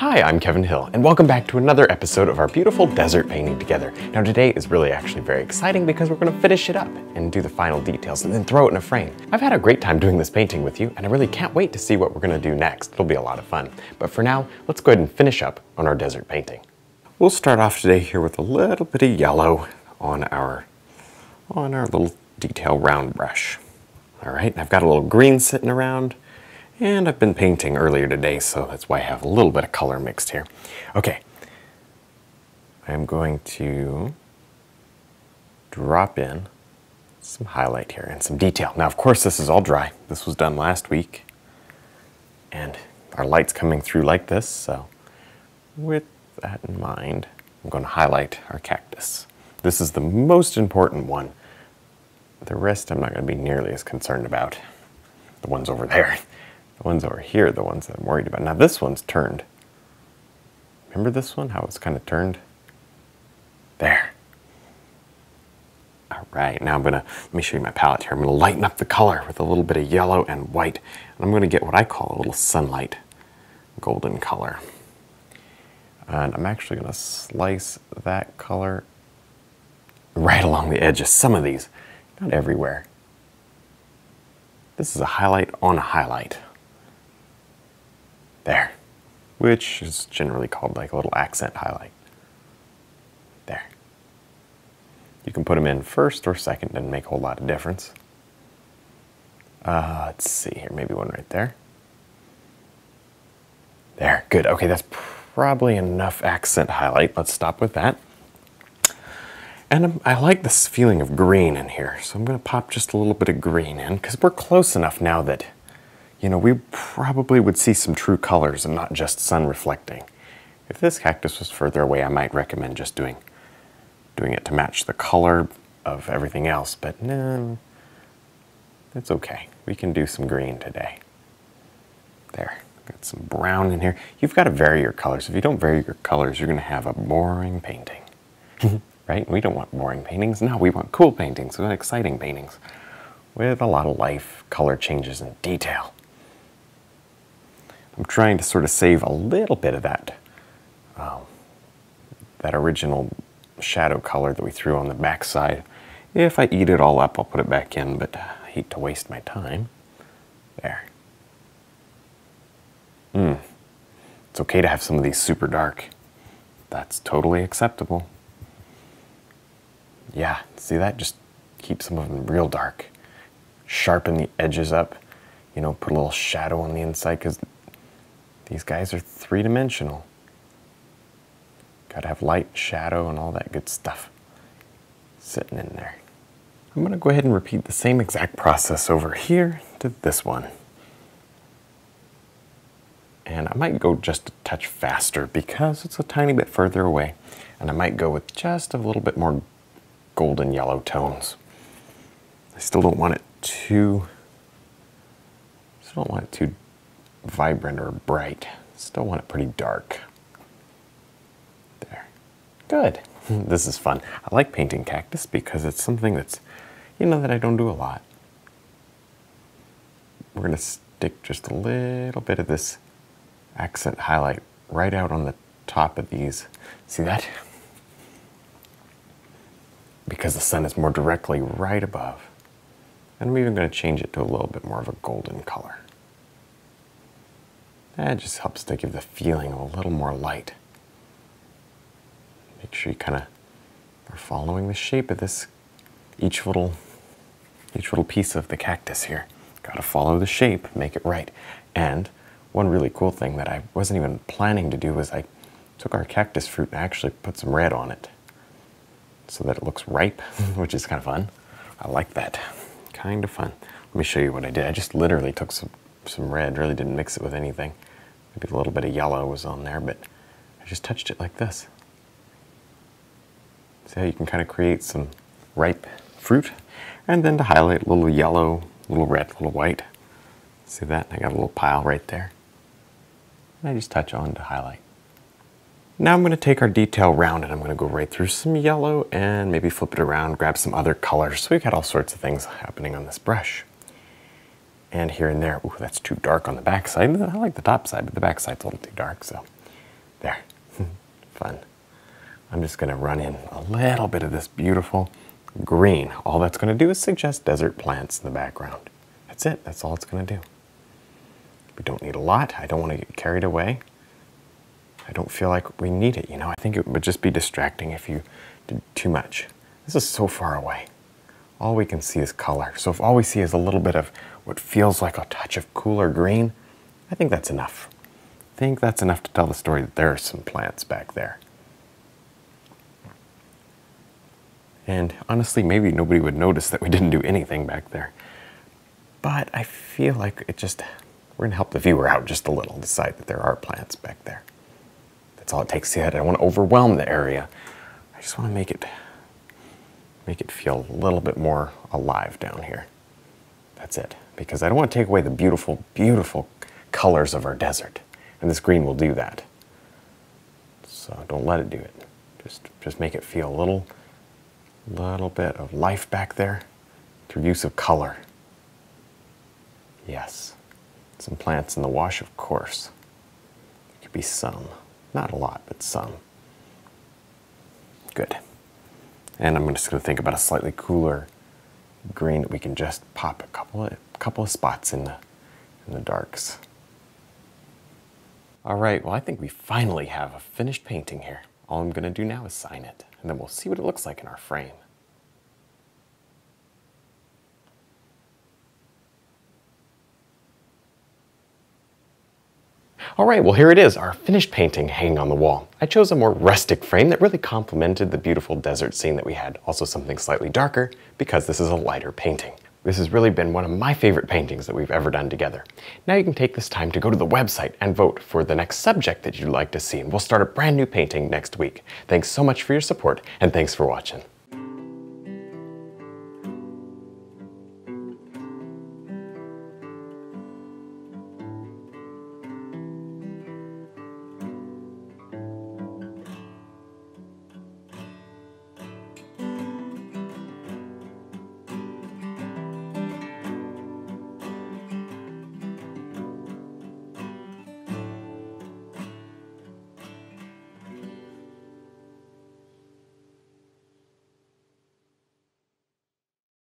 Hi, I'm Kevin Hill, and welcome back to another episode of our beautiful desert painting together. Now today is really actually very exciting because we're gonna finish it up and do the final details and then throw it in a frame. I've had a great time doing this painting with you, and I really can't wait to see what we're gonna do next. It'll be a lot of fun. But for now, let's go ahead and finish up on our desert painting. We'll start off today here with a little bit of yellow on our, on our little detail round brush. All right, I've got a little green sitting around, and I've been painting earlier today, so that's why I have a little bit of color mixed here. Okay, I'm going to drop in some highlight here and some detail. Now, of course, this is all dry. This was done last week, and our light's coming through like this, so with that in mind, I'm going to highlight our cactus. This is the most important one. The rest I'm not going to be nearly as concerned about. The ones over there. The ones over here are the ones that I'm worried about. Now this one's turned. Remember this one, how it's kind of turned? There. All right, now I'm gonna, let me show you my palette here. I'm gonna lighten up the color with a little bit of yellow and white. And I'm gonna get what I call a little sunlight golden color. And I'm actually gonna slice that color right along the edge of some of these, not everywhere. This is a highlight on a highlight. Which is generally called like a little accent highlight. There. You can put them in first or second, doesn't make a whole lot of difference. Uh, let's see here, maybe one right there. There, good. Okay, that's probably enough accent highlight. Let's stop with that. And I'm, i like this feeling of green in here, so I'm to pop just a little bit of green in because we're close enough now that you know, we probably would see some true colors and not just sun reflecting. If this cactus was further away, I might recommend just doing, doing it to match the color of everything else, but no, it's okay. We can do some green today. There, got some brown in here. You've got to vary your colors. If you don't vary your colors, you're going to have a boring painting, right? We don't want boring paintings. No, we want cool paintings. We want exciting paintings with a lot of life, color changes, and detail. I'm trying to sort of save a little bit of that, um, that original shadow color that we threw on the back side. If I eat it all up, I'll put it back in, but I hate to waste my time. There. Hmm. It's okay to have some of these super dark. That's totally acceptable. Yeah, see that? Just keep some of them real dark. Sharpen the edges up, you know, put a little shadow on the inside because these guys are three-dimensional. Gotta have light, shadow, and all that good stuff sitting in there. I'm gonna go ahead and repeat the same exact process over here to this one. And I might go just a touch faster because it's a tiny bit further away. And I might go with just a little bit more golden yellow tones. I still don't want it too, still don't want it too vibrant or bright. Still want it pretty dark. There. Good. this is fun. I like painting cactus because it's something that's, you know, that I don't do a lot. We're going to stick just a little bit of this accent highlight right out on the top of these. See that? Because the sun is more directly right above. And I'm even going to change it to a little bit more of a golden color. That just helps to give the feeling of a little more light. Make sure you kind of are following the shape of this, each little, each little piece of the cactus here. Got to follow the shape, make it right. And one really cool thing that I wasn't even planning to do was I took our cactus fruit and actually put some red on it so that it looks ripe, which is kind of fun. I like that. Kind of fun. Let me show you what I did. I just literally took some some red, really didn't mix it with anything. Maybe a little bit of yellow was on there, but I just touched it like this. See how you can kind of create some ripe fruit? And then to highlight, a little yellow, a little red, a little white. See that? I got a little pile right there. And I just touch on to highlight. Now I'm going to take our detail round and I'm going to go right through some yellow and maybe flip it around, grab some other colors. So we've got all sorts of things happening on this brush and here and there. Ooh, that's too dark on the back side. I like the top side, but the back side's a little too dark, so there, fun. I'm just gonna run in a little bit of this beautiful green. All that's gonna do is suggest desert plants in the background. That's it, that's all it's gonna do. We don't need a lot. I don't wanna get carried away. I don't feel like we need it, you know? I think it would just be distracting if you did too much. This is so far away. All we can see is color. So if all we see is a little bit of what feels like a touch of cooler green, I think that's enough. I think that's enough to tell the story that there are some plants back there. And honestly, maybe nobody would notice that we didn't do anything back there. But I feel like it just, we're gonna help the viewer out just a little, decide that there are plants back there. That's all it takes to I don't want to overwhelm the area. I just want to make it, make it feel a little bit more alive down here. That's it. Because I don't want to take away the beautiful, beautiful colors of our desert. And this green will do that. So don't let it do it. Just, just make it feel a little, little bit of life back there through use of color. Yes. Some plants in the wash, of course. There could be some. Not a lot, but some. Good. And I'm just to think about a slightly cooler green that we can just pop a couple of, couple of spots in the, in the darks. All right, well, I think we finally have a finished painting here. All I'm going to do now is sign it, and then we'll see what it looks like in our frame. All right, well here it is, our finished painting hanging on the wall. I chose a more rustic frame that really complemented the beautiful desert scene that we had, also something slightly darker because this is a lighter painting. This has really been one of my favorite paintings that we've ever done together. Now you can take this time to go to the website and vote for the next subject that you'd like to see, and we'll start a brand new painting next week. Thanks so much for your support, and thanks for watching.